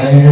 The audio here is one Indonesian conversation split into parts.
Amen.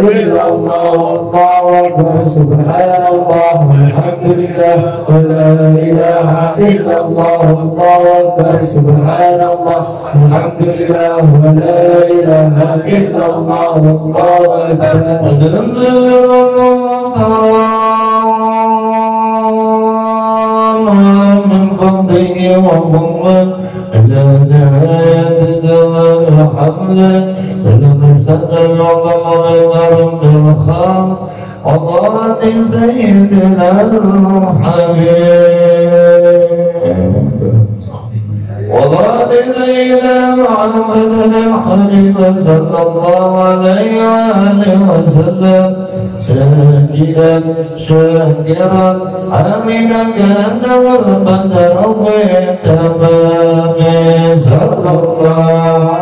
إلا الله الله أكبر. سبحان الله والحمد لله ولا إله إلا الله الله أكبر. سبحان الله والحمد لله ولا إله إلا الله الله أكبر الحمد لمن استقل الله من الخلق وضرت سيدنا الحبيب وضاء إلى محمد الحبيب صلى الله عليه وآله وسلم. ساجدا شاكرا حمدا كأنه البدر في التمام صلى الله عليه وسلم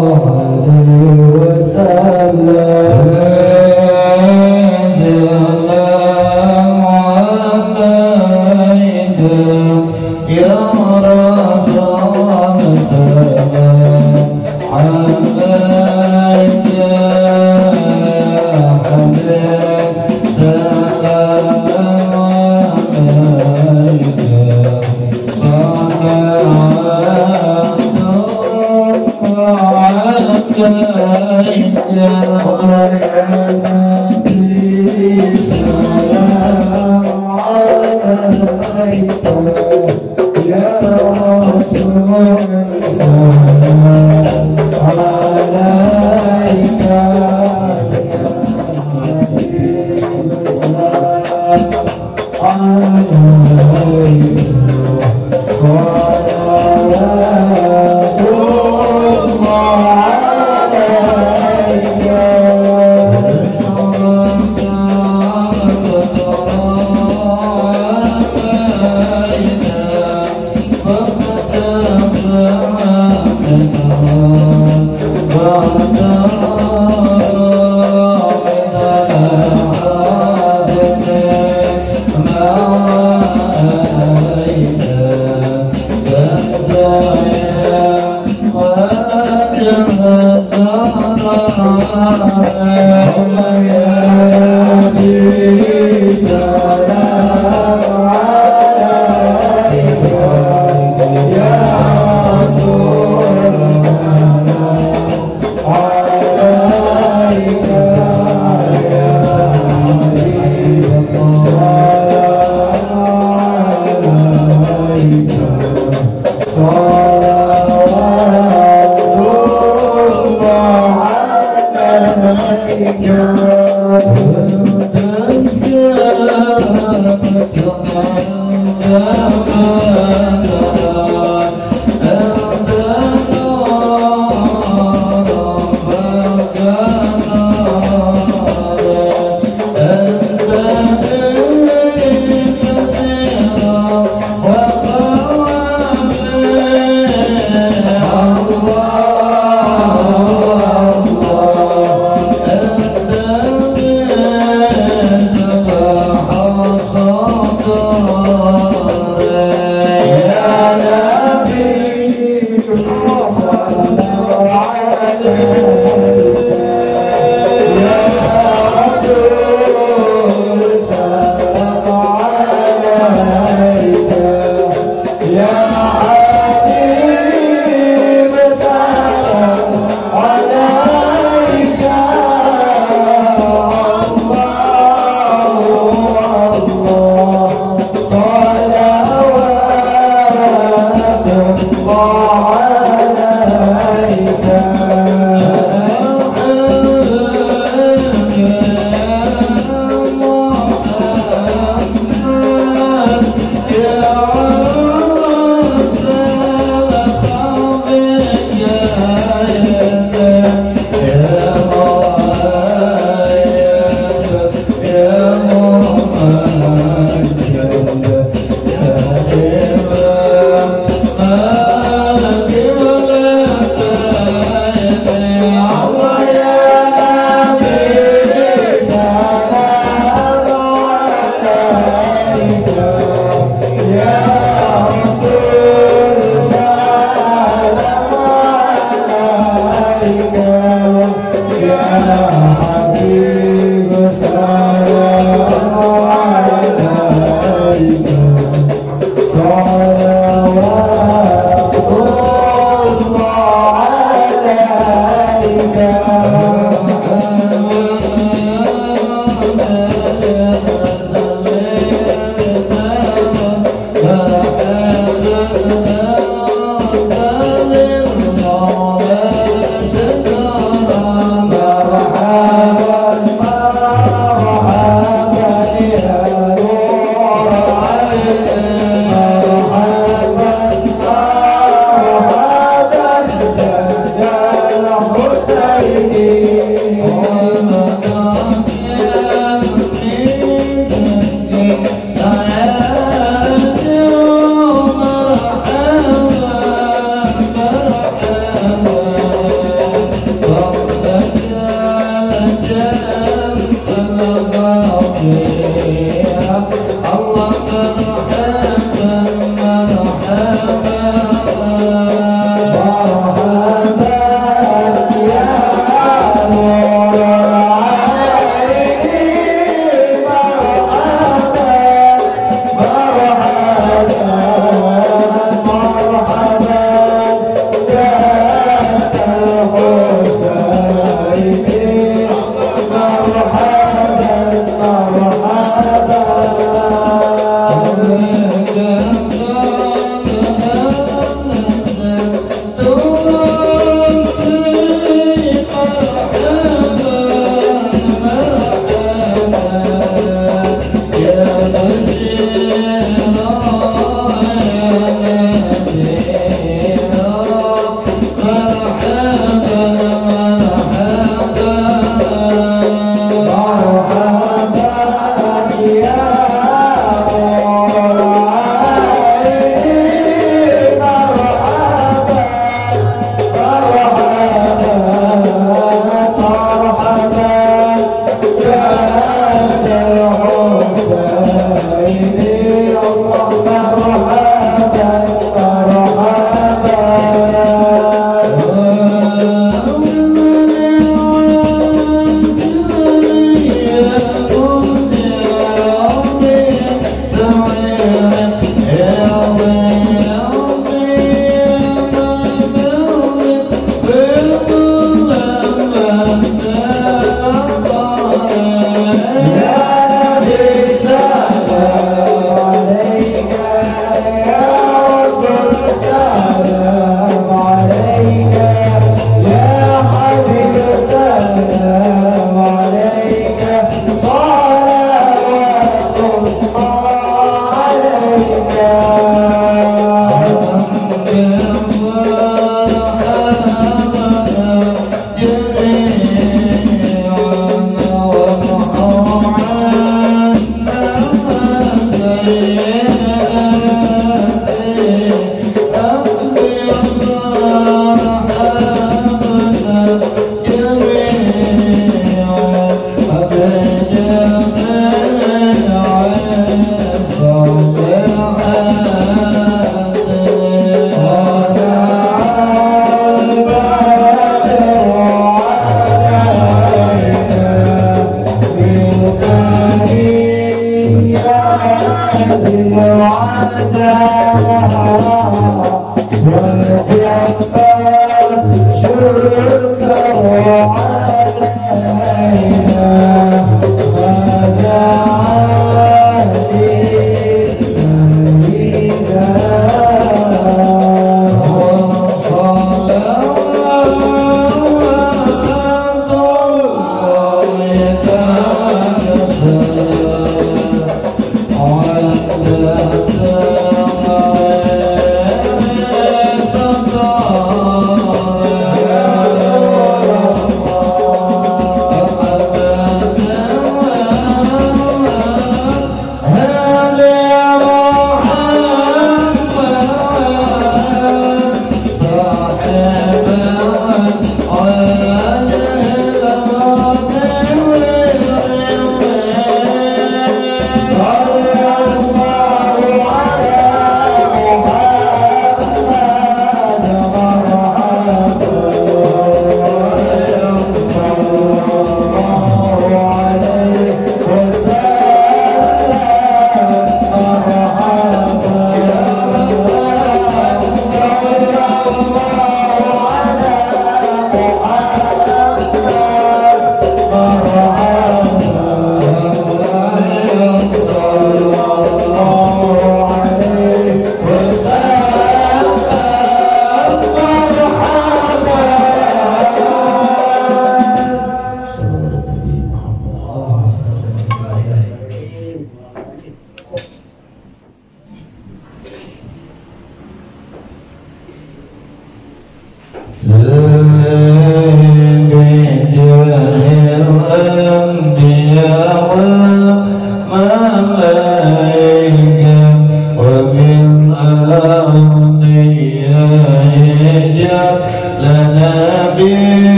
وسلم.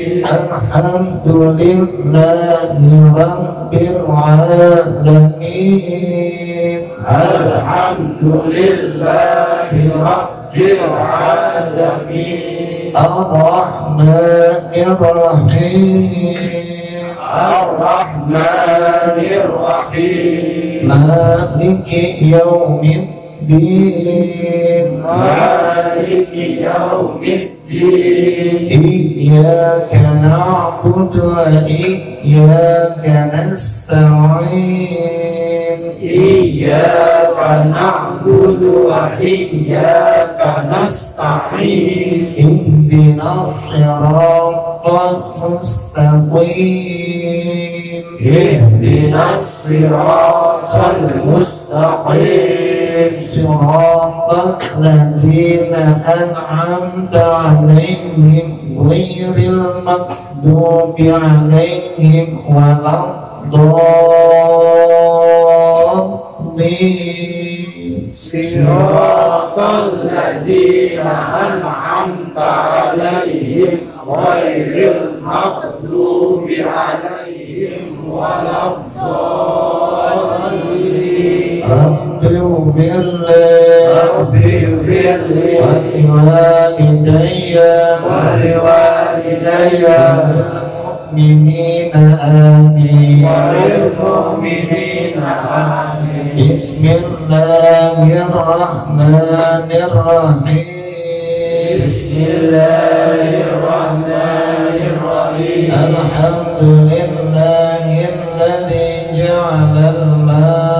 الحمد لله رب العالمين. الحمد لله رب العالمين. الرحمن الرحيم. الرحمن الرحيم. مالك يوم الدين. مالك يوم الدين إياك نعبد وإياك نستعين إياك نعبد وإياك نستعين اهدنا الصراط المستقيم اهدنا الصراط المستقيم صراط الذين أنعمت عليهم غير المغضوب عليهم ولا الضالين صراط الذين أنعمت عليهم غير المغضوب عليهم ولا الضالين. اغفر لي اغفر لي. ولوالدي. ولوالدي. وللمؤمنين آمين. وللمؤمنين آمين. بسم الله الرحمن الرحيم. بسم الله الرحمن الرحيم. الحمد لله الذي جعل الماء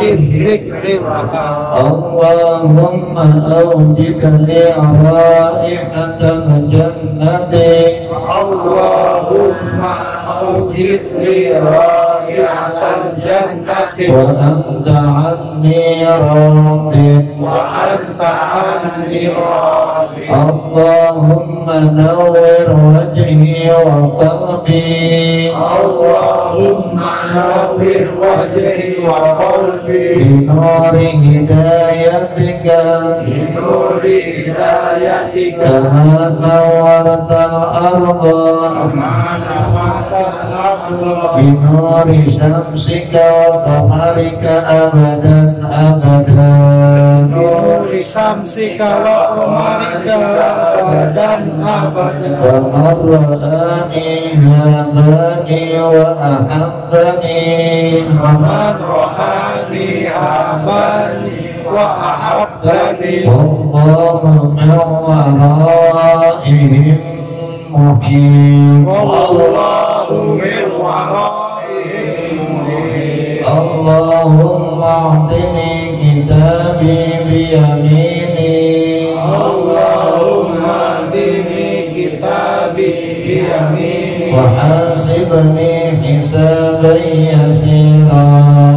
وكثرة الذكر لك اللهم أوجد لي رائحة الجنة اللهم أوجد لي رائحة الجنة وأنت عني راض وأنت عني راض اللهم نور وجهي وقلبي. اللهم نور وجهي وقلبي بنور هدايتك. بنور هدايتك كما نورت الأرض كما نورت الأرض. بنور شمسك وقمرك أبدا أبدا نور شمسك وقمرك أبدا أبدا ومن رآني هامني وأحبني ومن رآني هابني وأحبني والله من ورائهم محيط والله من ورائهم محيط اللهم اعطني كتابي بيميني. اللهم اهدني كتابي بيميني. وحاسبني حسابا يسيرا.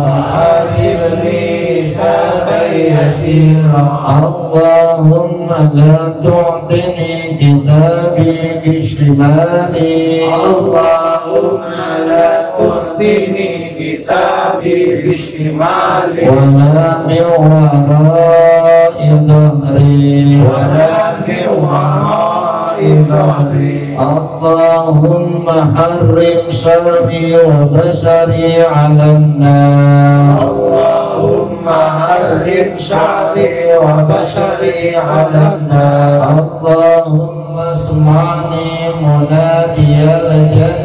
وحاسبني حسابا يسيرا. اللهم لا تعطني كتابي بشمالي. اللهم لا تهدني كتابي بشمالي ولا من وراء ظهري ولا من وراء ظهري اللهم حرم شري وبشري على النار اللهم حرم شعري وبشري على النار اللهم اسمعني منادي الجنة.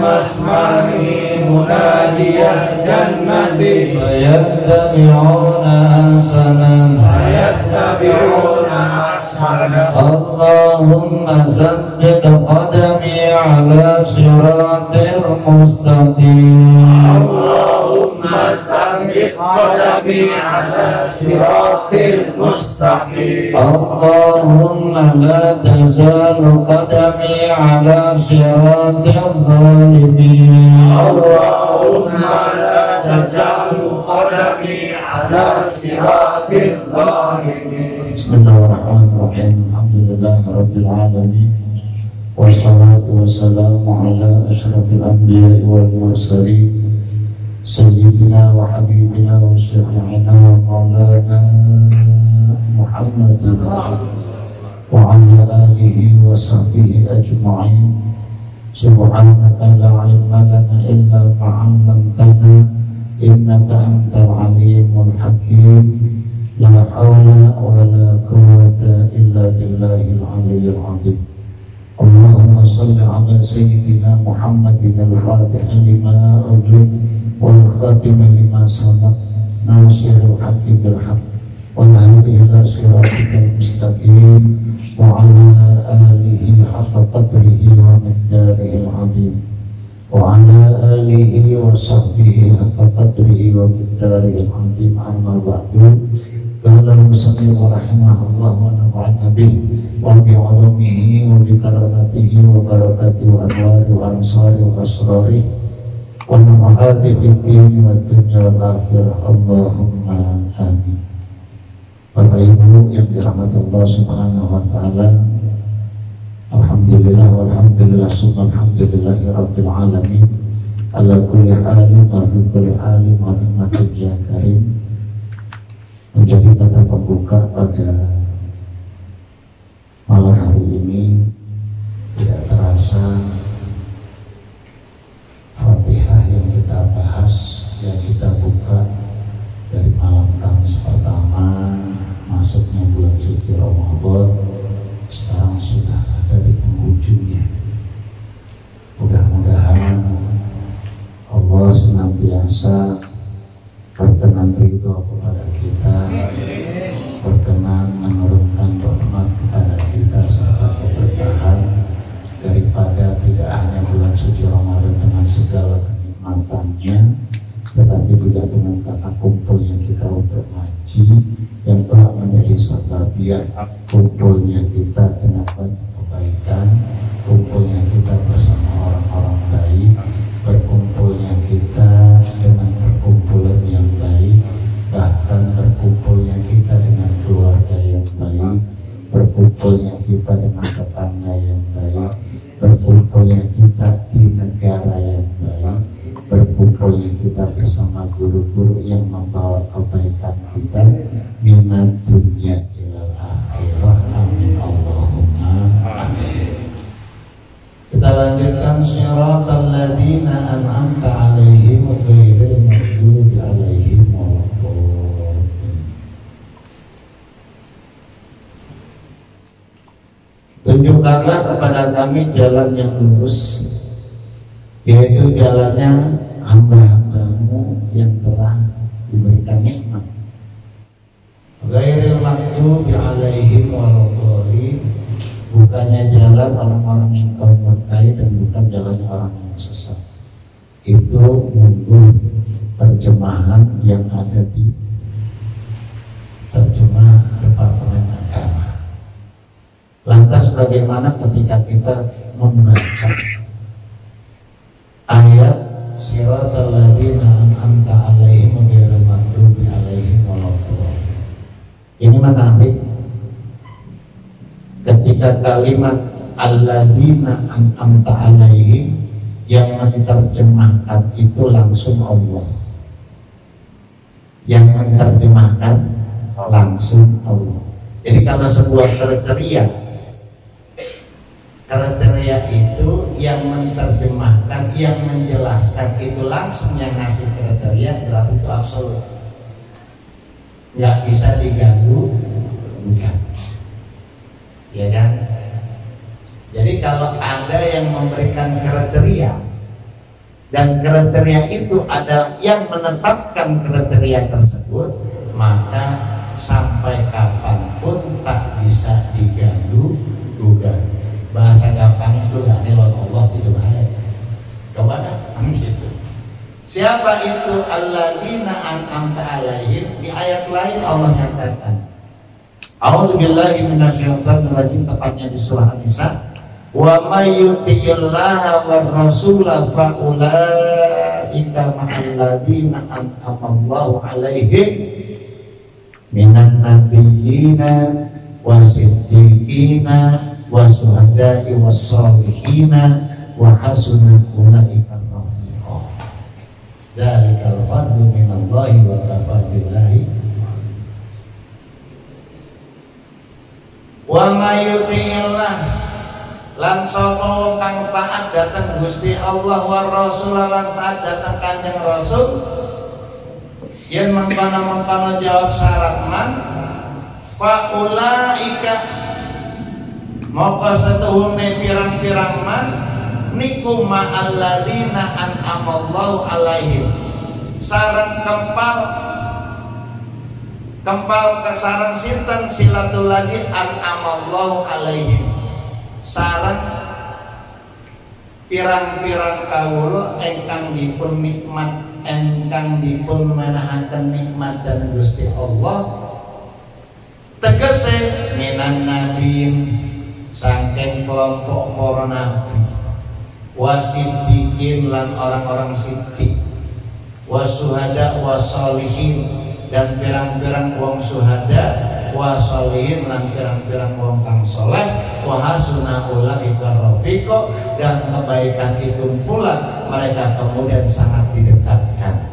اللهم اسمعني منادي الجنة فيتبعون أحسنا. ويتبعون أحسنه اللهم ثبت قدمي على صراط المستقيم اللهم قدمي على صراط المستقيم اللهم لا تزال قدمي على صراط الظالمين. اللهم لا تزال قدمي على صراط الظالمين. بسم الله الرحمن الرحيم. الحمد لله رب العالمين. والصلاة والسلام على أشرف الأنبياء والمرسلين. سيدنا وحبيبنا وشفيعنا ومولانا محمد وعلى آله وصحبه أجمعين. سبحانك لا علم لنا إلا ما علمتنا إنك أنت العليم الحكيم. لا حول ولا قوة إلا بالله العلي العظيم. اللهم صل على سيدنا محمد الفاتح لما أغلق والخاتم لما سبق ناصر الحق بالحق والهدي إلى صراطك المستقيم وعلى آله حق قدره ومقداره العظيم وعلى آله وصحبه حق قدره ومقداره العظيم أما بعد. قال المصنف رحمه الله ونفعنا به وبعلومه وبكرامته وبركاته وأنواره وأنصاره وأسراره ونفعاته في الدين والدنيا والآخرة اللهم آمين Bapak Ibu yang dirahmati Allah Subhanahu wa taala. Alhamdulillah walhamdulillah summa alhamdulillahi rabbil alamin. Ala kulli halin wa fi kulli halin wa ni'matin ya karim. Menjadi kata pembuka pada malam hari ini. Tidak terasa Fatihah yang kita bahas yang kita buka dari malam Kamis pertama masuknya bulan suci Ramadan sekarang sudah ada di penghujungnya. Mudah-mudahan Allah senantiasa juga dengan kata kumpulnya kita untuk ngaji yang telah menjadi sababiat kumpulnya kita dengan banyak jalan yang lurus yaitu jalannya hamba-hambamu yang telah diberikan nikmat. Gairil maktubi alaihim waladhalin bukannya jalan orang-orang yang kau dan bukan jalan orang yang susah itu mungkin terjemahan yang ada ketika kalimat alladzina an'amta alaihim yang menerjemahkan itu langsung Allah yang menerjemahkan langsung Allah. Jadi kalau sebuah kriteria kriteria itu yang menerjemahkan, yang menjelaskan itu langsung yang ngasih kriteria berarti itu absolut. Nggak bisa diganggu, enggak. Ya kan? Jadi kalau ada yang memberikan kriteria dan kriteria itu adalah yang menetapkan kriteria tersebut maka sampai kapan pun tak bisa diganggu gugat bahasa gampang itu gak lawan Allah itu bahaya coba dah gitu. Siapa itu? Alladzina an'amta alaihim. Di ayat lain Allah nyatakan A'udzubillahi minasyaitonir tepatnya di surah An-Nisa. Wa may yuti'illaha war rasula fa ulaika ma'al ladzina an'ama Allahu 'alaihim minan nabiyyina wa siddiqina wa suhada'i was salihina wa hasuna ulaika rafiqa dzalikal fadlu minallahi wa wa may yuti'illah. Lan sapa kang taat datang Gusti Allah wa Rasul lan taat datang Kanjeng Rasul yen mangkana-mangkana jawab syarat man faulaika maka setuhune pirang-pirang man niku ma'alladzina an'amallahu alaihim sarang kempal kempal sarang sinten? Silatul lagi an'amallahu alaihim. Sarang pirang-pirang kawula engkang dipun nikmat engkang dipun menahaken nikmat dan Gusti Allah. Tegese minan nabiin saking kelompok para nabi. Wasidikin lan orang-orang sidik wasuhada wasolihin dan pirang-pirang wong suhada wa sholihin lan pirang-pirang wong kang soleh wa hasuna ulaika rafiqo dan kebaikan itu pula mereka kemudian sangat didekatkan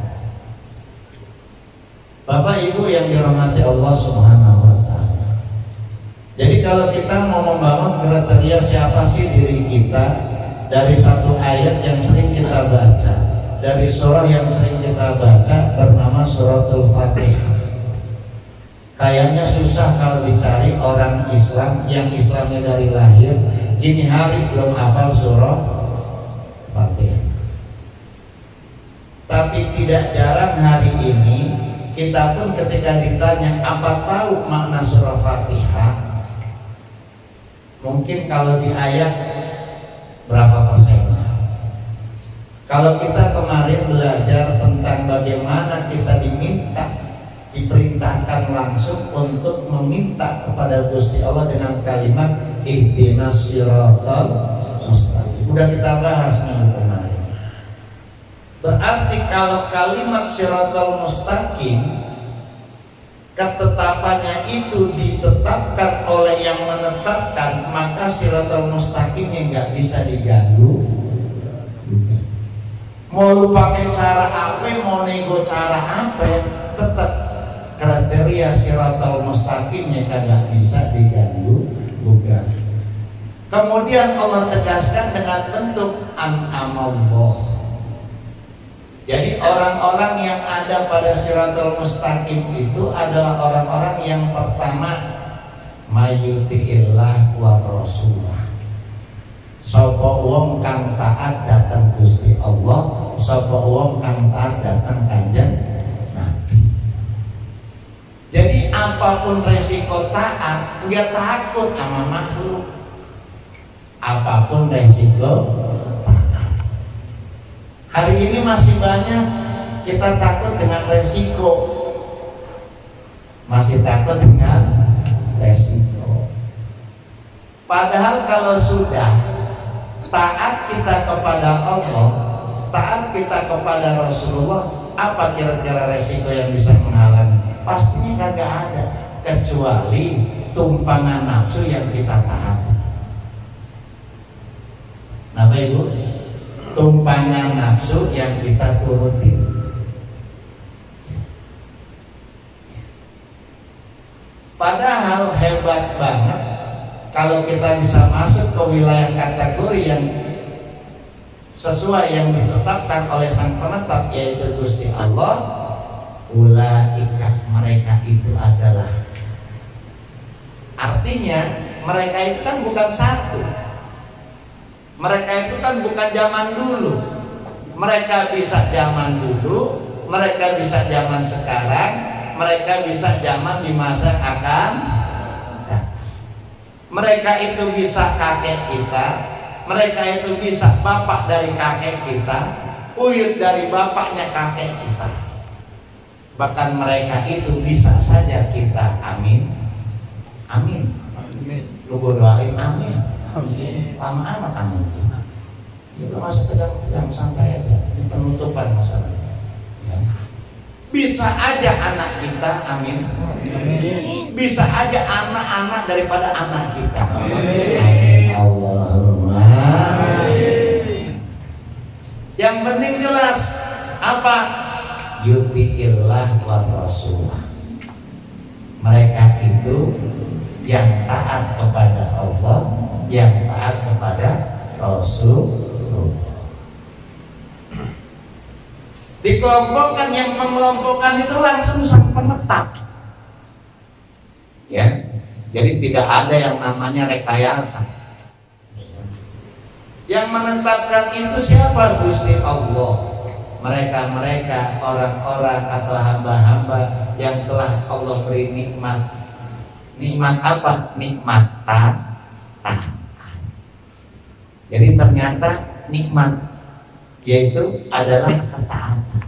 Bapak Ibu yang dirahmati Allah Subhanahu wa taala. Jadi kalau kita mau membangun kriteria siapa sih diri kita dari satu ayat yang sering kita baca, dari surah yang sering kita baca bernama suratul Fatihah. Kayaknya susah kalau dicari orang Islam yang Islamnya dari lahir Gini hari belum hafal surah Fatihah Tapi tidak jarang hari ini Kita pun ketika ditanya Apa tahu makna surah Fatihah Mungkin kalau di ayat Berapa Kalau kita kemarin belajar tentang bagaimana kita diminta diperintahkan langsung untuk meminta kepada Gusti Allah dengan kalimat ihdinas siratal mustaqim. Udah kita bahas minggu kemarin. Berarti kalau kalimat siratal mustaqim ketetapannya itu ditetapkan oleh yang menetapkan maka siratal mustaqimnya nggak bisa diganggu mau pakai cara apa mau nego cara apa tetap kriteria siratal mustaqimnya kagak bisa diganggu bukan kemudian Allah tegaskan dengan bentuk an'amallah. Jadi orang-orang yang ada pada siratal mustaqim itu adalah orang-orang yang pertama mayutiillah wa rasulah Sapa wong kang taat datang Gusti Allah, sapa wong kang taat datang Kanjeng jadi apa pun resiko taat, nggak takut sama makhluk. apa pun resiko hari ini masih banyak kita takut dengan resiko. Masih takut dengan resiko. Padahal kalau sudah taat kita kepada Allah taat kita kepada Rasulullah apa kira-kira resiko yang bisa menghalangi? Pastinya kagak ada kecuali tumpangan nafsu yang kita taati. Nah ibu? Tumpangan nafsu yang kita turuti. Padahal hebat banget kalau kita bisa masuk ke wilayah kategori yang sesuai yang ditetapkan oleh sang penetap yaitu Gusti Allah ulaika mereka itu adalah artinya mereka itu kan bukan satu mereka itu kan bukan zaman dulu. Mereka bisa zaman dulu, mereka bisa zaman sekarang, mereka bisa zaman di masa akan. Mereka itu bisa kakek kita, mereka itu bisa bapak dari kakek kita, uyut dari bapaknya kakek kita. Bahkan mereka itu bisa saja kita amin. Amin. Amin. Lu doain amin. Lama amat kamu Ya udah masa tegang-tegang santai aja. Ini penutupan masalahnya. Ya. Bisa aja anak kita, amin. Bisa aja anak-anak daripada anak kita. Amin. Allahumma. Yang penting jelas apa? Yutiillah wa rasulah. Mereka itu yang taat kepada Allah yang taat kepada Rasulullah. Dikelompokkan yang mengelompokkan itu langsung sang penetap. Ya, jadi tidak ada yang namanya rekayasa. Yang menetapkan itu siapa Gusti Allah? Mereka-mereka orang-orang atau hamba-hamba yang telah Allah beri nikmat. Nikmat apa? Nikmat taat jadi ternyata nikmat yaitu adalah ketaatan.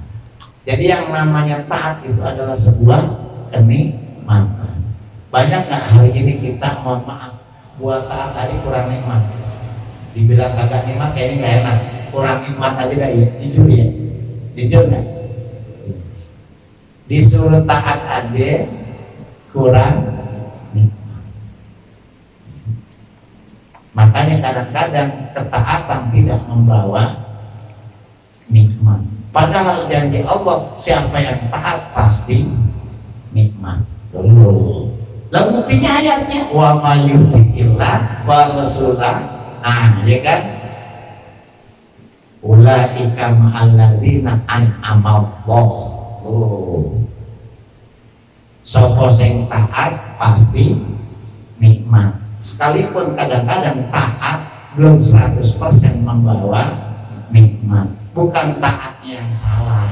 Jadi yang namanya taat itu adalah sebuah kenikmatan. Banyak nggak hari ini kita mohon maaf buat taat tadi kurang nikmat. Dibilang kagak nikmat kayaknya nggak enak. Kurang nikmat tadi nggak ya? Jujur ya? Jujur nggak? Disuruh taat aja kurang Makanya kadang-kadang ketaatan tidak membawa nikmat. Padahal janji Allah siapa yang taat pasti nikmat. Lalu, lalu buktinya ayatnya wa mayyutillah wa rasulah. Nah, ya kan? Ulaika ma'alladzina an'amallah. Oh. Sopo sing taat pasti nikmat sekalipun kadang-kadang taat belum 100% membawa nikmat bukan taatnya yang salah.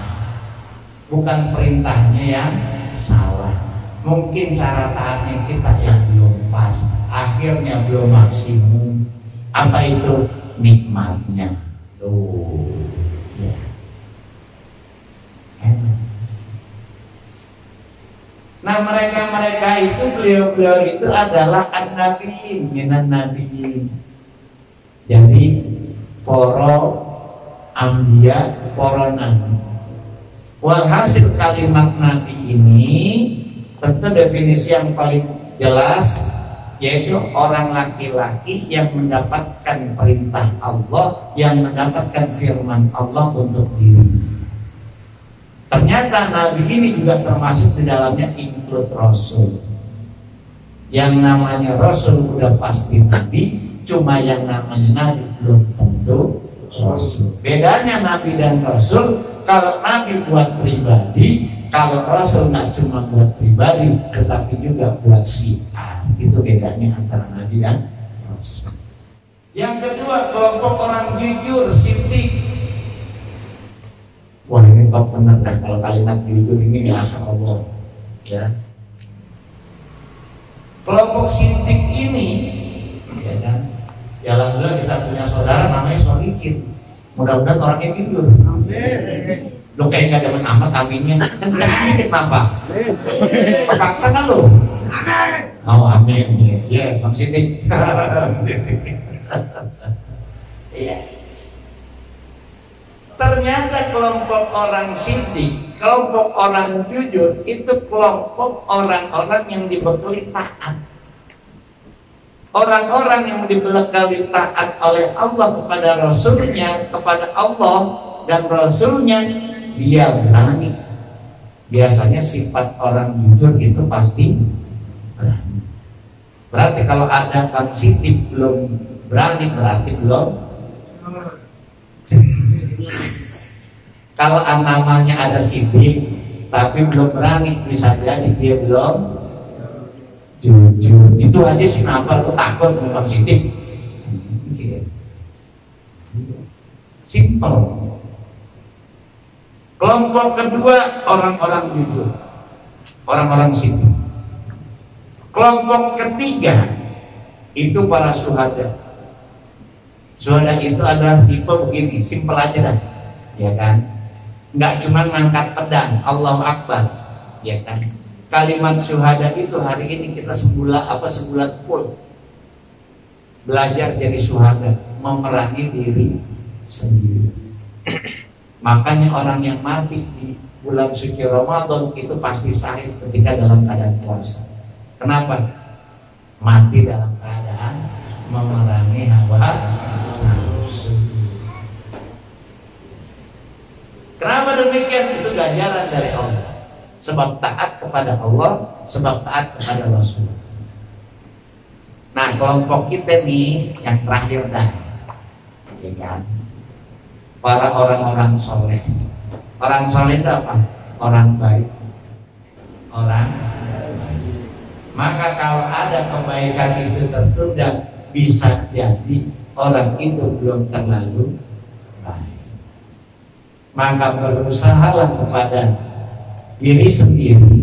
Bukan perintahnya yang salah. Mungkin cara taatnya kita yang belum pas. Akhirnya belum maksimum apa itu? Nikmatnya. Tuh. Ya. Enak. Nah mereka-mereka itu beliau-beliau itu adalah an-nabiin minan nabiin. Jadi poro ambia poro nabi. Walhasil kalimat nabi ini tentu definisi yang paling jelas yaitu orang laki-laki yang mendapatkan perintah Allah yang mendapatkan firman Allah untuk dirinya. Ternyata Nabi ini juga termasuk di dalamnya include Rasul. Yang namanya Rasul udah pasti Nabi, cuma yang namanya Nabi belum tentu Rasul. Bedanya Nabi dan Rasul, kalau Nabi buat pribadi, kalau Rasul nggak cuma buat pribadi, tetapi juga buat siar. Itu bedanya antara Nabi dan Rasul. Yang kedua, kelompok orang jujur, sidik, Wah ini top benar dan kalau kalimat jujur ini masya Allah ya. Kelompok sintik ini ya kan, ya alhamdulillah punya saudara namanya Solikin mudah-mudahan orangnya jujur lo kayak nggak demen amat aminnya. Kan kita dikit kenapa terpaksa kan lo oh amin. Ya yeah, bang Siti. Iya. Ternyata kelompok orang sidik kelompok orang jujur itu kelompok orang-orang yang dibekali taat orang-orang yang dibekali taat oleh Allah kepada Rasulnya kepada Allah dan Rasulnya dia berani. Biasanya sifat orang jujur itu pasti berani. Berarti kalau ada kang sidik belum berani berarti belum? Kalau namanya ada sidik tapi belum berani bisa jadi dia belum jujur. Itu aja kenapa lu takut bukan sidik simple. Kelompok kedua orang-orang jujur. Orang-orang sidik kelompok ketiga itu para suhada. Suhada itu adalah tipe begini simple aja dah. Ya kan? Nggak cuma ngangkat pedang Allah Akbar. Ya kan kalimat syuhada itu hari ini kita sebulan apa sebulan full. Belajar jadi syuhada memerangi diri sendiri. Makanya orang yang mati di bulan suci Ramadan itu pasti sahih ketika dalam keadaan puasa. Kenapa? Mati dalam keadaan memerangi hawa kenapa demikian? Itu ganjaran dari Allah sebab taat kepada Allah, sebab taat kepada Rasul. Nah, kelompok kita nih yang terakhir dah, ya kan? Para orang-orang soleh. Orang soleh itu apa? Orang baik. Orang. Maka kalau ada kebaikan itu tertunda, bisa jadi orang itu belum terlalu baik. Maka berusahalah kepada diri sendiri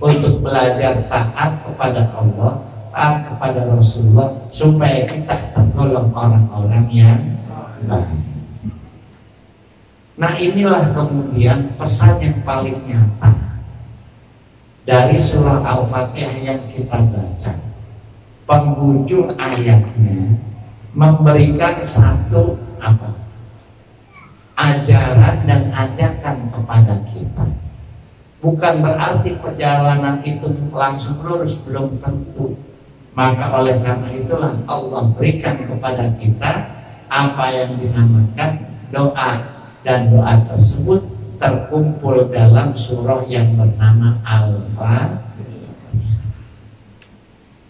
untuk belajar taat kepada Allah, taat kepada Rasulullah supaya kita tergolong orang-orang yang baik. Nah inilah kemudian pesan yang paling nyata dari surah Al-Fatihah yang kita baca. Penghujung ayatnya memberikan satu apa? Ajaran dan ajakan kepada kita Bukan berarti perjalanan itu langsung lurus, belum tentu. Maka oleh karena itulah Allah berikan kepada kita apa yang dinamakan doa dan doa tersebut terkumpul dalam surah yang bernama Al-Fatihah.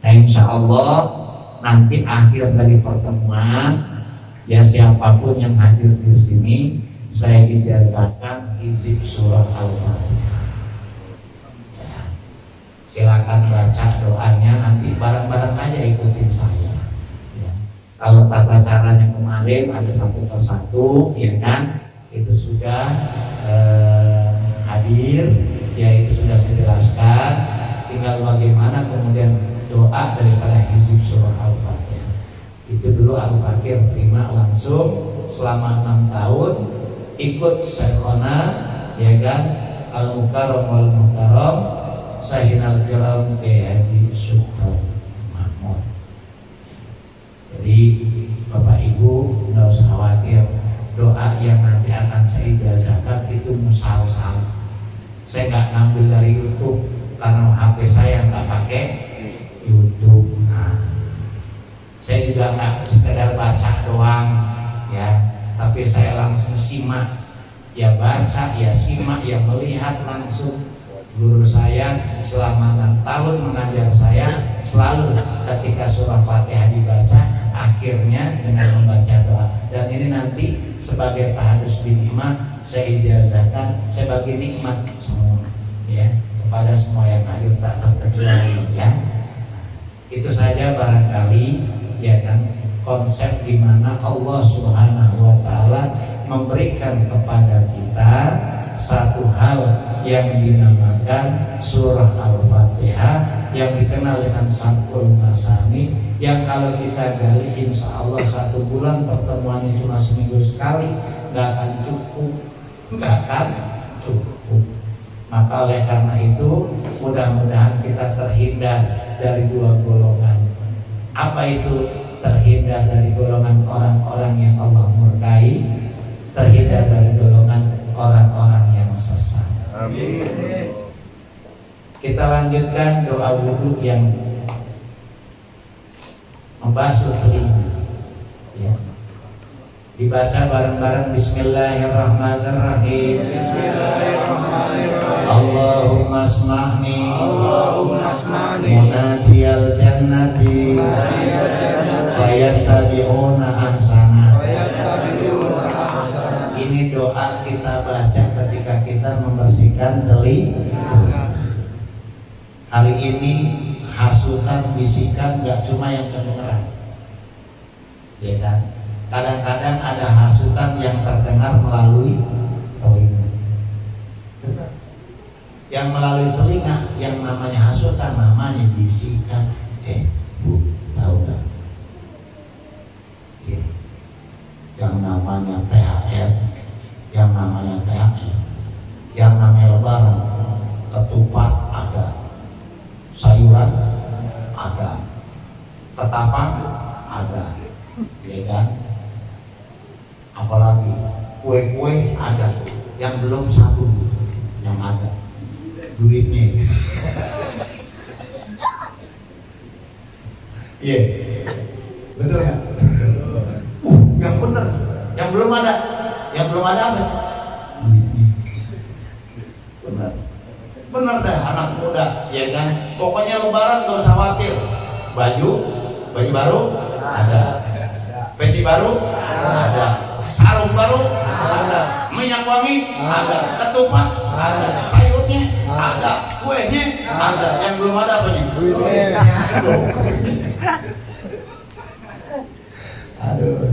Nah, insya Allah nanti akhir dari pertemuan ya siapa pun yang hadir di sini saya ijazahkan hizib surah Al-Fatihah silakan baca doanya nanti bareng-bareng aja ikutin saya. Ya. kalau tata caranya kemarin ada satu persatu ya kan? Itu sudah eh, hadir ya itu sudah saya jelaskan. Tinggal bagaimana kemudian doa daripada hizib surah al-fatihah. Itu dulu al-fakir terima langsung selama enam tahun ikut syekhona ya kan? Al-mukarram wal-mukarram sahinal kiram Haji Sukron Mahmud. Jadi Bapak Ibu nggak usah khawatir. Doa yang nanti akan saya ijazahkan itu musal-sal. Saya nggak ngambil dari YouTube karena HP saya nggak pakai YouTube. Nah, saya juga nggak sekedar baca doang ya. Tapi saya langsung simak. Ya baca ya simak ya melihat langsung guru saya selama enam tahun mengajar saya selalu ketika surah Fatihah dibaca akhirnya dengan membaca doa. Dan ini nanti sebagai tahadus bin imam saya ijazahkan sebagai nikmat semua ya. Kepada semua yang hadir tak terkecuali ya. Itu saja barangkali ya kan konsep di mana Allah Subhanahu wa taala memberikan kepada kita satu hal yang dinamakan surah Al-Fatihah yang dikenal dengan Sangkul Masani yang kalau kita gali insya Allah satu bulan pertemuannya cuma seminggu sekali nggak akan cukup. Nggak akan cukup. Maka oleh karena itu mudah-mudahan kita terhindar dari dua golongan. Apa itu terhindar dari golongan orang-orang yang Allah murkai? Terhindar dari golongan orang-orang yang Amin. Kita lanjutkan doa wudhu yang membasuh telinga. Ya. Dibaca bareng-bareng Bismillahirrahmanirrahim. Bismillahirrahmanirrahim. Allahumma asma'ni. Allahumma asma'ni. Munadiyal jannati. Fayattabi'una ahsana. Ini doa kita baca ketika kita membersihkan telinga hari ini hasutan bisikan gak cuma yang kedengeran. Ya kan? Kadang-kadang ada hasutan yang terdengar melalui telinga. Yang melalui telinga yang namanya hasutan namanya bisikan. Eh bu tahu gak ya. yang namanya THR yang namanya THR yang namanya lebaran ketupat ada sayuran ada ketapang ada ya kan? Apalagi kue-kue ada yang belum satu yang ada. Duitnya. Iya. Yeah. betul nggak? Uh, yang benar yang belum ada. Yang belum ada apa? Benar bener dah anak muda ya kan? Pokoknya lebaran gak usah khawatir. Baju? Baju baru? Ada. Peci baru? Ada. Sarung baru? Ada. Minyak wangi? Ada. Ketupat? Ada. Sayurnya? Ada. Kuenya ada. Yang belum ada apa nih aduh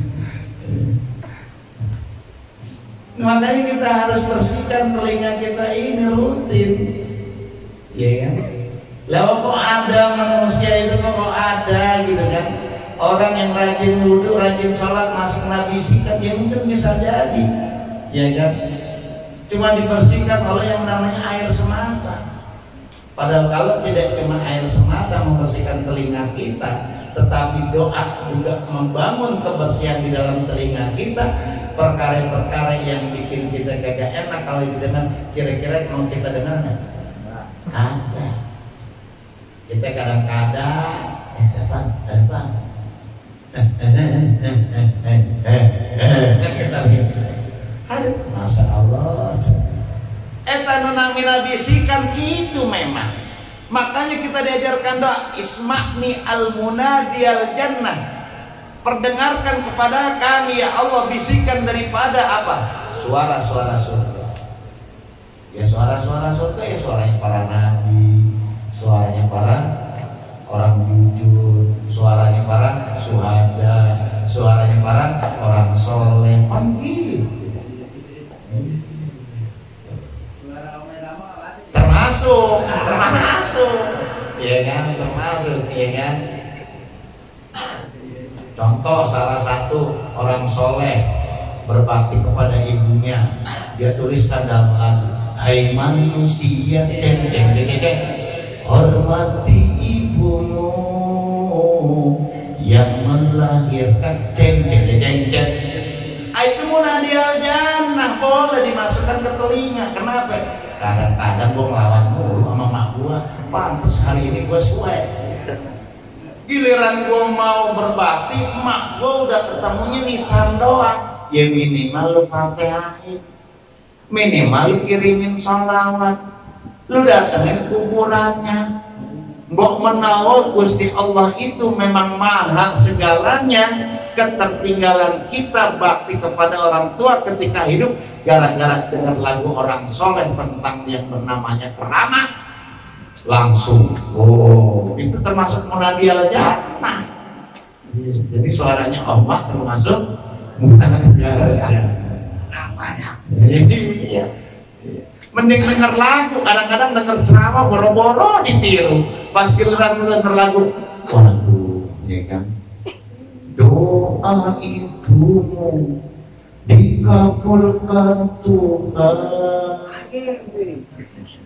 Makanya kita harus bersihkan telinga kita ini rutin. Ya kan? Lalu kok ada manusia itu kok ada gitu kan? Orang yang rajin wudhu, rajin sholat, masih kena bisikan, ya mungkin bisa jadi. Ya kan? Cuma dibersihkan oleh yang namanya air semata. Padahal kalau tidak cuma air semata membersihkan telinga kita, tetapi doa juga membangun kebersihan di dalam telinga kita, perkara-perkara yang bikin kita kagak enak kalau didengar kira-kira mau kita dengar nggak? Ada. Kita kadang-kadang eh siapa? Siapa? Aduh, masa Allah. Eta nunamina bisikan gitu memang. Makanya kita diajarkan doa isma'ni al-munadi al-jannah Perdengarkan kepada kami ya Allah bisikan daripada apa? Suara-suara surga. Ya suara-suara surga ya suaranya para nabi, suaranya para orang jujur, suaranya para suhada, suaranya para orang soleh, panggil. Termasuk, termasuk, ya kan, termasuk, ya kan. Contoh salah satu orang soleh berbakti kepada ibunya, dia tuliskan dalam lagu, Hai manusia, ceng ceng ceng ceng, hormati ibumu yang melahirkan, ceng ceng ceng ceng. Ah, itu munadial jannah boleh dimasukkan ke telinga. Kenapa? Kadang-kadang gue ngelawan mulu sama mak gue, pantas hari ini gue suai giliran gue mau berbakti emak gue udah ketemunya nisan doang ya minimal lu fatihain minimal lu kirimin salawat lu datengin kuburannya. Mbok menawa Gusti Allah itu memang maha segalanya. Ketertinggalan kita bakti kepada orang tua ketika hidup. Gara-gara dengar lagu orang soleh tentang yang bernamanya keramat langsung. Oh. Itu termasuk munadial jannah jadi suaranya Allah termasuk munadial jannah namanya. Iya. Mending denger lagu kadang-kadang denger ceramah boro-boro ditiru. Pas giliran denger lagu waduh ya kan? Doa ibumu dikabulkan Tuhan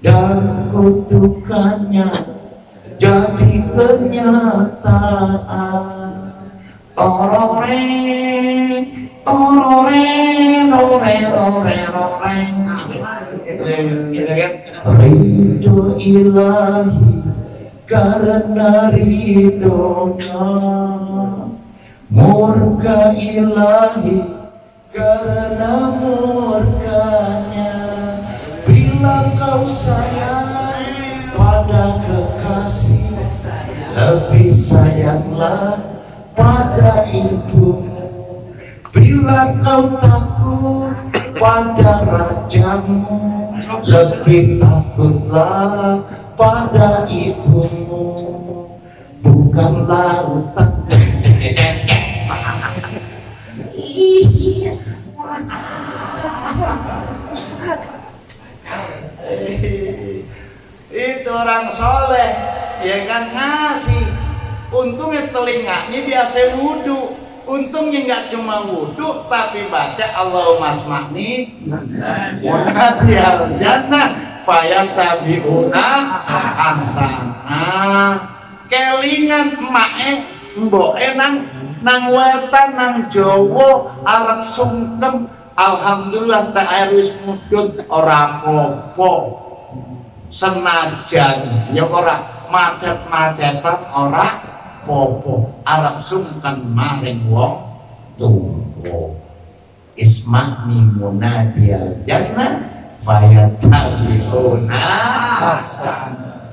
dan kutukannya jadi kenyataan. Tororeng tororeng roreng roreng roreng. Ridho ilahi karena ridhonya. Murka ilahi karena murkanya kau sayang pada kekasih. Lebih sayanglah pada ibumu bila kau takut pada rajamu lebih takutlah pada ibumu. Bukan lautan itu orang soleh ya kan ngasih. Untungnya telinganya biasa wudhu untungnya nggak cuma wudhu tapi baca Allahumma asma'ni. Munadiyal jannah fayatabiuna ahsana. Kelingan mae mboke nang nang wetan nang Jawa Arab sungkem Alhamdulillah tak air wis mudhun ora senajan. Ya ora macet-macetan ora popo Arab sungkan maring wong tuwa. Isma'ni munadiyal jannah fayatabiuna ahsana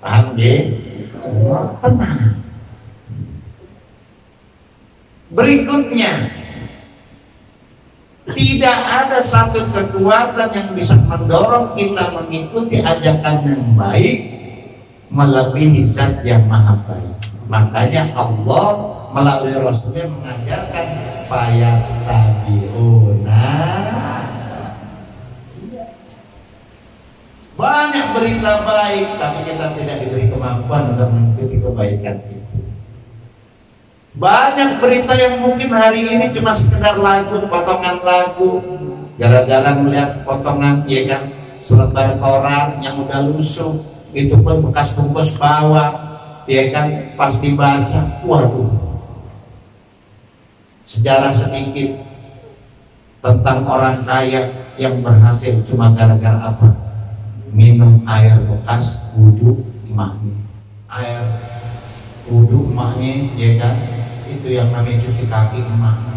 paham nggih tenang. Berikutnya tidak ada satu kekuatan yang bisa mendorong kita mengikuti ajakan yang baik melebihi zat yang maha baik. Makanya Allah melalui Rasulnya mengajarkan fayat tabiuna banyak berita baik tapi kita tidak diberi kemampuan untuk mengikuti kebaikan itu banyak berita yang mungkin hari ini cuma sekedar lagu, potongan lagu. Gara-gara melihat potongan, ya kan, selebar koran yang udah lusuh, itu pun bekas bungkus bawah, ya kan, pas dibaca, waduh. Sejarah sedikit tentang orang kaya yang berhasil cuma gara-gara apa? Minum air bekas wudhu emaknya. Air wudhu emaknya, ya kan, itu yang namanya cuci kaki emak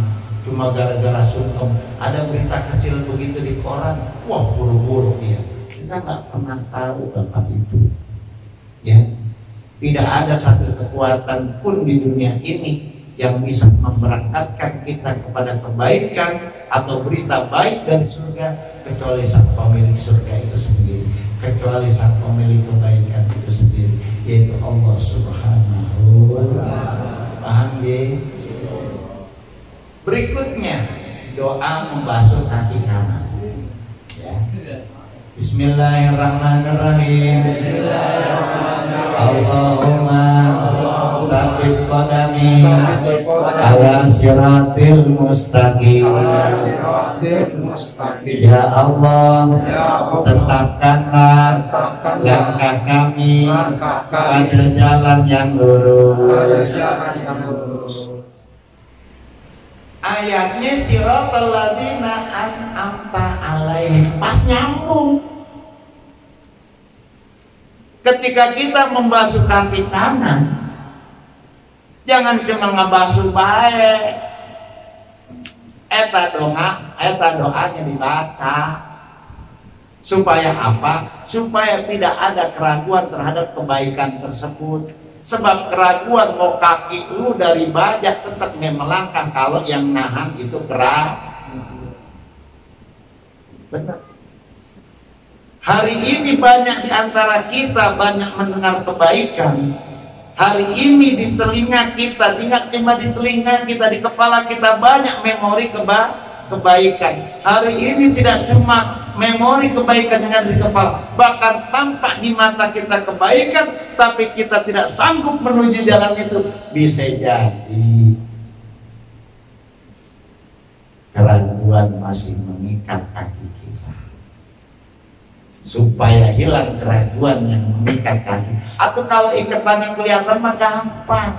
cuma gara-gara sungkem. Ada berita kecil begitu di koran. Wah buru-buru dia. Kita nggak pernah tahu bapak itu. Ya. Tidak ada satu kekuatan pun di dunia ini yang bisa memberangkatkan kita kepada kebaikan atau berita baik dari surga kecuali sang pemilik surga itu sendiri. Kecuali sang pemilik kebaikan itu sendiri yaitu Allah Subhanahu wa Ya? Berikutnya doa membasuh kaki kanan. Ya. Bismillahirrahmanirrahim. Allahumma sabit qadami ala siratil mustaqim. Ya Allah, tetapkanlah langkah kami pada jalan yang lurus. Ayatnya siratal ladina an'amta alaihim pas nyambung. Ketika kita membasuh kaki kanan, jangan cuma ngebasuh baik. Eta doa, eta doanya dibaca. Supaya apa? Supaya tidak ada keraguan terhadap kebaikan tersebut. Sebab keraguan mau kaki lu dari bajak tetap melangkah kalau yang nahan itu kerak. Benar. Hari ini banyak di antara kita banyak mendengar kebaikan. Hari ini di telinga kita, tidak cuma di telinga kita, di kepala kita banyak memori keba kebaikan. Hari ini tidak cuma memori kebaikan dengan di kepala, bahkan tampak di mata kita kebaikan, tapi kita tidak sanggup menuju jalan itu. Bisa jadi keraguan masih mengikat kaki. Supaya hilang keraguan yang mengikat kaki. Atau kalau ikatannya kelihatan mah gampang.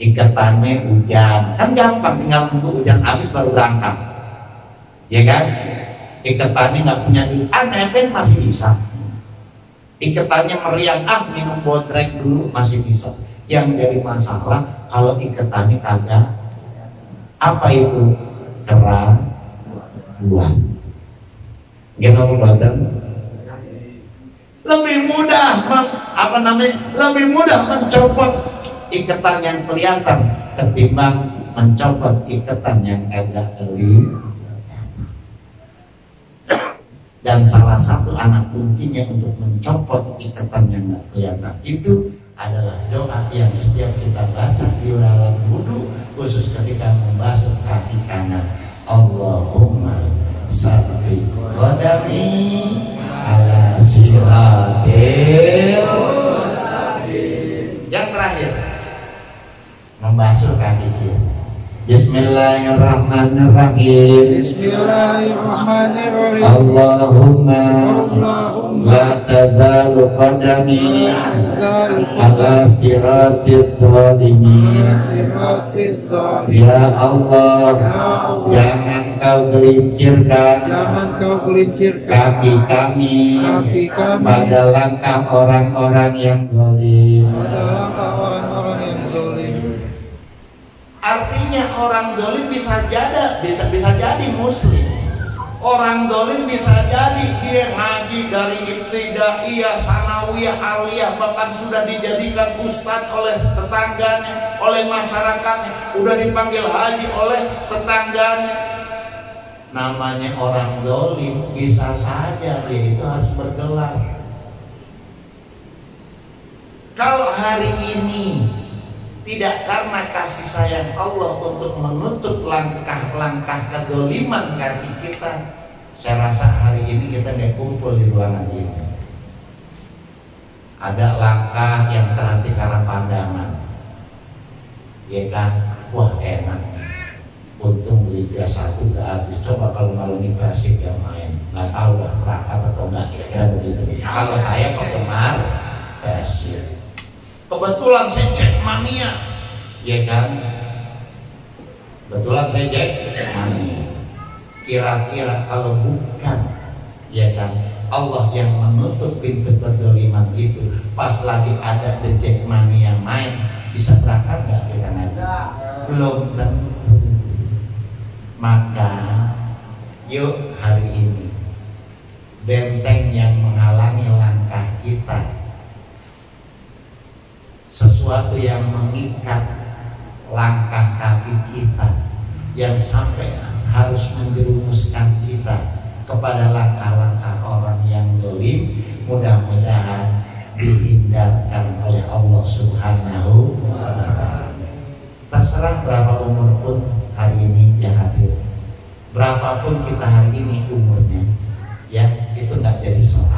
Ikatannya hujan. Kan gampang tinggal tunggu hujan habis baru berangkat. Ya kan? Ikatannya nggak punya duit. Ah masih bisa. Ikatannya meriang. Ah minum bodrek dulu masih bisa. Yang jadi masalah kalau ikatannya kagak apa itu? Keran buah badan lebih mudah apa namanya? Lebih mudah mencopot ikatan yang kelihatan ketimbang mencopot ikatan yang agak terlihat dan salah satu anak kuncinya untuk mencopot ikatan yang tidak kelihatan itu adalah doa yang setiap kita baca di dalam wudhu khusus ketika membasuh kaki kanan. Allahumma sabbi qadami ala siratil yang terakhir membasuh kaki kiri. Bismillahirrahmanirrahim. Bismillahirrahmanirrahim. Allahumma la tazalu qadami ala siratil zalimin. Ya Allah, jangan kau gelincirkan kaki kami pada langkah orang-orang yang zalim. Artinya orang dolim bisa jadi bisa bisa jadi muslim. Orang dolim bisa jadi dia ngaji dari ibtidaiyah, sanawiyah, aliyah bahkan sudah dijadikan ustadz oleh tetangganya, oleh masyarakatnya, udah dipanggil haji oleh tetangganya. Namanya orang dolim bisa saja dia itu harus bergelar. Kalau hari ini tidak karena kasih sayang Allah untuk menutup langkah-langkah kedoliman kaki kita saya rasa hari ini kita nggak kumpul di ruangan ini. Ada langkah yang terhenti karena pandangan. Ya kan? Wah enak. Untung Liga satu gak habis. Coba kalau malam ini Persib yang main. Nggak tahu lah berangkat atau enggak kira-kira begitu. Kalau saya penggemar Persib kebetulan saya cek mania. Ya kan? Kebetulan saya cek mania. Kira-kira kalau bukan ya kan? Allah yang menutup pintu kedoliman itu. Pas lagi ada the mania main bisa berangkat nggak kita nanti belum tentu. Maka yuk hari ini benteng yang menghalangi langkah kita sesuatu yang mengikat langkah kaki kita yang sampai harus menjerumuskan kita kepada langkah-langkah orang yang dolim mudah-mudahan dihindarkan oleh Allah Subhanahu wa taala. Terserah berapa umur pun hari ini yang hadir. Berapapun kita hari ini umurnya, ya itu nggak jadi soal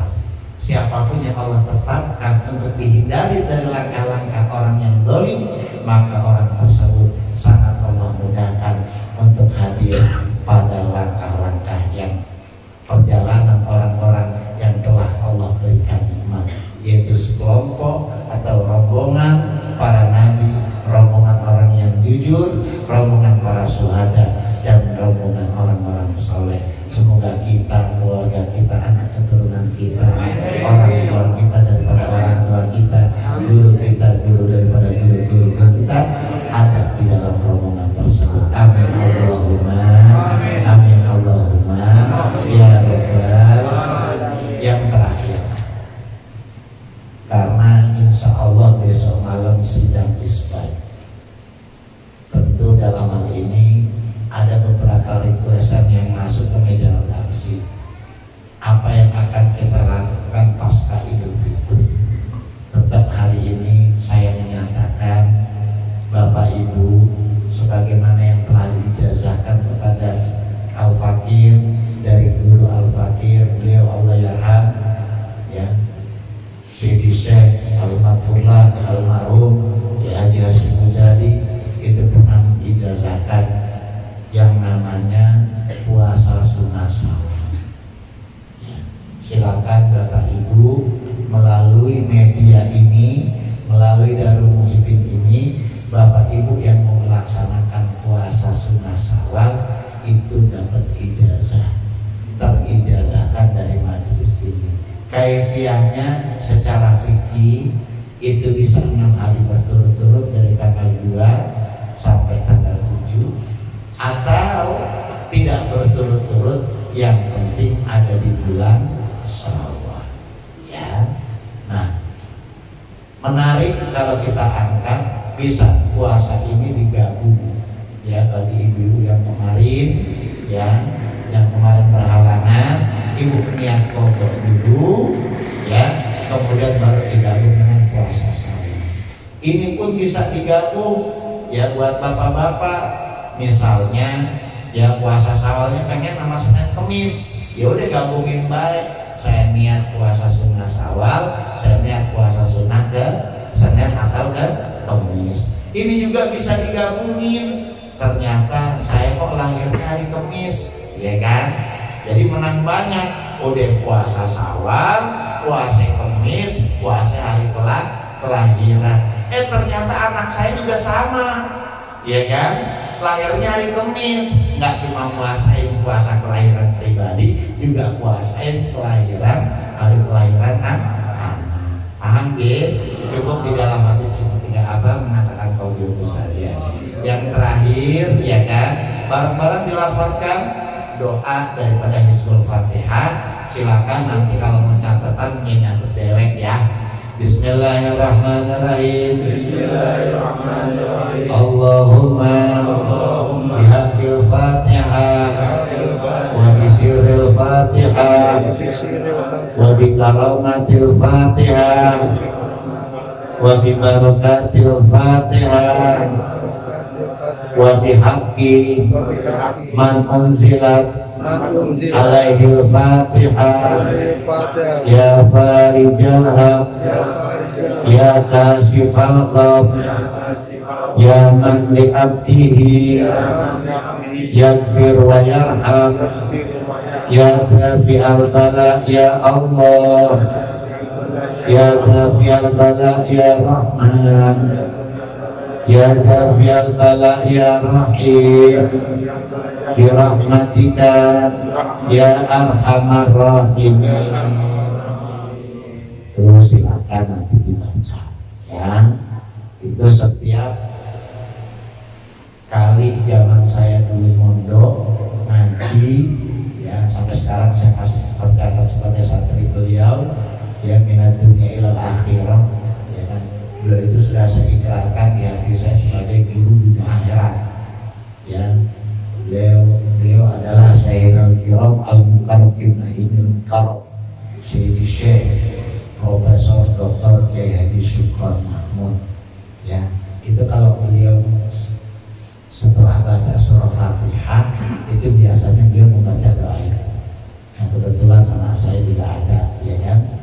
siapa pun yang Allah tetapkan untuk dihindari dari langkah-langkah orang yang dolim maka orang tersebut sangat Allah mudahkan untuk hadir pada langkah-langkah yang perjalanan orang-orang yang telah Allah berikan nikmat yaitu sekelompok atau rombongan para nabi rombongan orang yang jujur rombongan para suhada angkat bisa puasa ini digabung ya bagi ibu-ibu yang kemarin ya yang kemarin berhalangan ibu niat kodok dulu ya kemudian baru digabung dengan puasa saya. Ini pun bisa digabung ya buat bapak-bapak. Misalnya ya puasa sawalnya pengen sama Senin Kemis. Ya udah gabungin baik. Saya niat puasa sunnah sawal saya niat puasa sunnah ke Senin atau ke Kemis. Ini juga bisa digabungin. Ternyata saya kok lahirnya hari Kamis ya kan? Jadi menang banyak. Udah puasa sawal puasa Kamis puasa hari kelak kelahiran. Eh ternyata anak saya juga sama ya kan? Lahirnya hari Kamis nggak cuma puasain puasa kelahiran pribadi juga puasain kelahiran hari kelahiran anak. Paham cukup di dalam hati cukup. Tidak apa mengatakan kau itu saja. Yang terakhir ya kan bareng-bareng dilafalkan doa daripada Hizbul Fatihah. Silakan nanti kalau mau catatan nyatet dewek ya. Bismillahirrahmanirrahim. Bismillahirrahmanirrahim. Allahumma bihaqqil Fatihah. wa bisirril Fatihah. Wa bikaramatil Fatihah wa bibarakatil Fatihah wa bihaqqi man unzilat alaihi al-fatihah ya farijal haq ya kasifal ghab ya man li abdihi yaghfir wa yarham ya dafi al-bala ya Allah ya dafi al-bala ya Rahman. Ya Dafiyal Bala Ya Rahim. Birahmatika Ya Arhamar Rahimin. Itu silakan nanti dibaca Ya. Itu setiap kali zaman saya dulu mondok ngaji ya. Sampai sekarang saya masih tercatat sebagai santri beliau ya minat dunia ilal akhirah beliau itu sudah saya ikrarkan di hati saya sebagai guru dunia akhirat. Ya beliau beliau adalah Sayyidul Kiram al Mukarrabin Ibn Karam Sayyidi Syekh Profesor Dr. Kiai Haji Syukron Mahmud. Ya itu kalau beliau setelah baca surah Fatihah itu biasanya beliau membaca doa itu. Nah kebetulan anak saya juga ada ya kan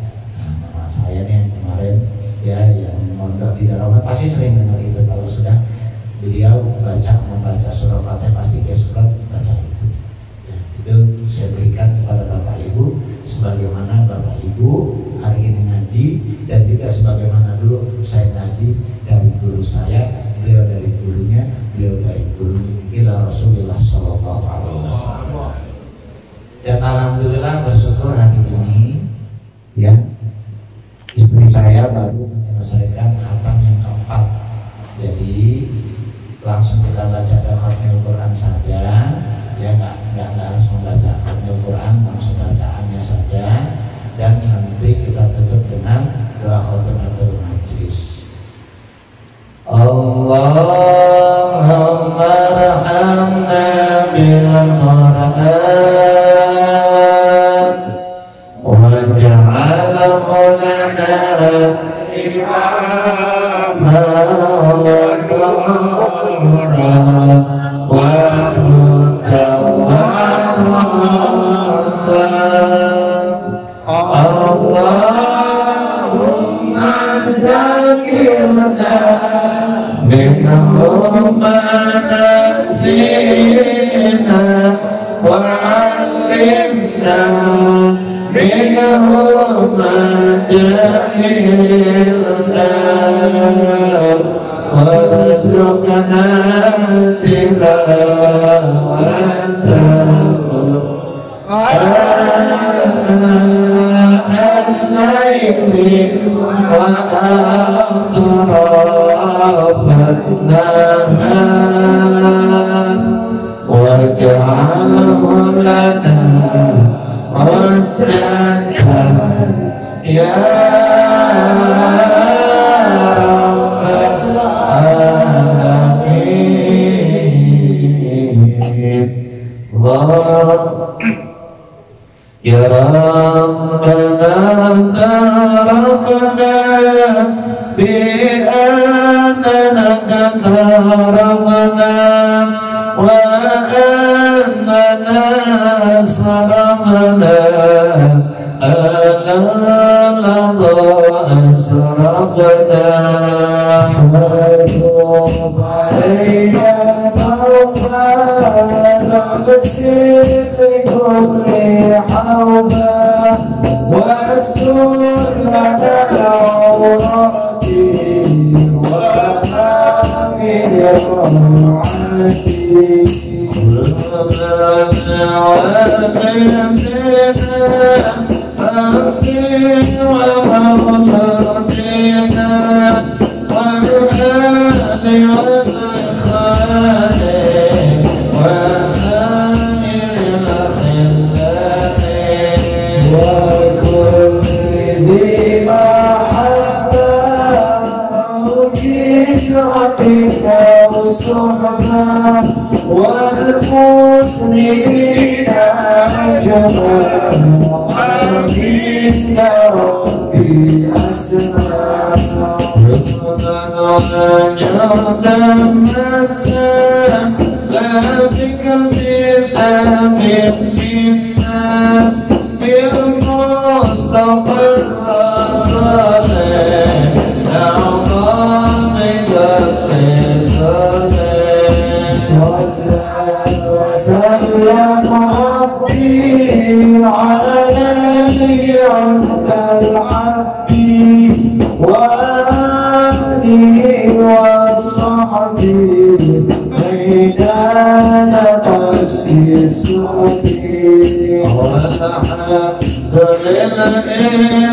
saya nih kemarin ya yang mondok di dalam. Pasti sering dengar itu. Kalau sudah beliau baca membaca surah fatihah pasti dia suka baca itu. Ya, itu saya berikan kepada bapak ibu sebagaimana bapak ibu hari ini ngaji dan juga sebagaimana dulu saya ngaji dari guru saya beliau dari gurunya beliau dari gurunya ila Rasulullah Shallallahu Alaihi Wasallam. Dan alhamdulillah يا رب Amen.